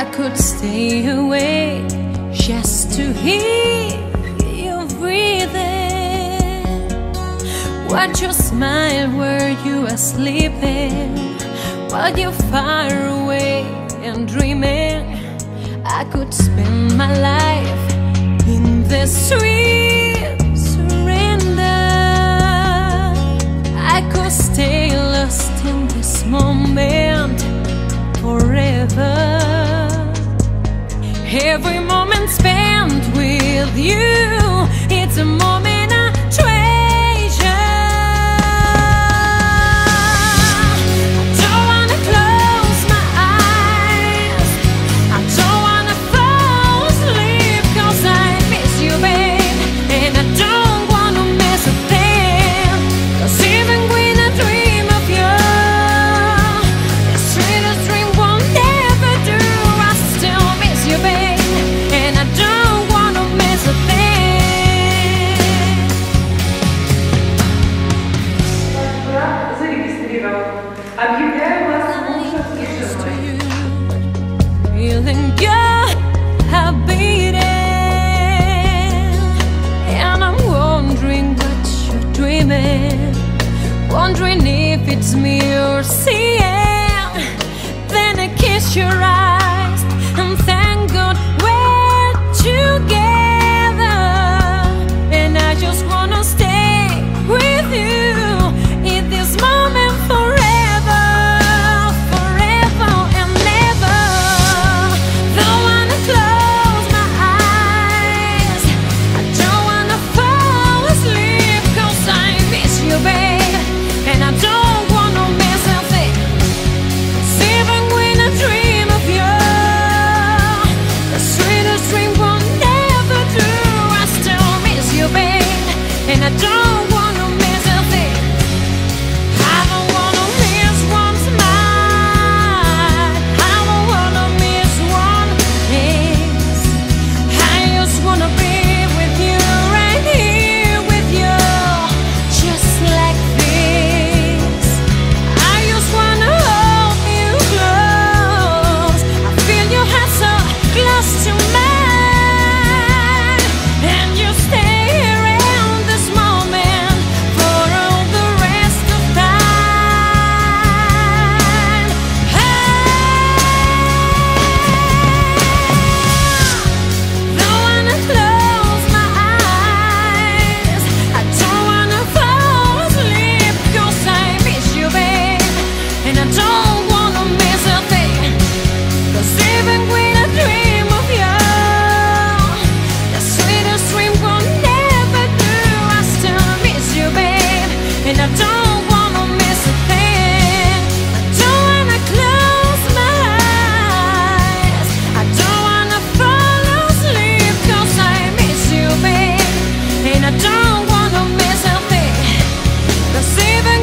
I could stay awake just to hear you breathing. Watch your smile where you are sleeping, while you're far away and dreaming. I could spend my life in the sweet Every moment spent with you, you have And I'm wondering what you're dreaming. Wondering if it's me you're seeing. Then I kiss your eyes for me something that's even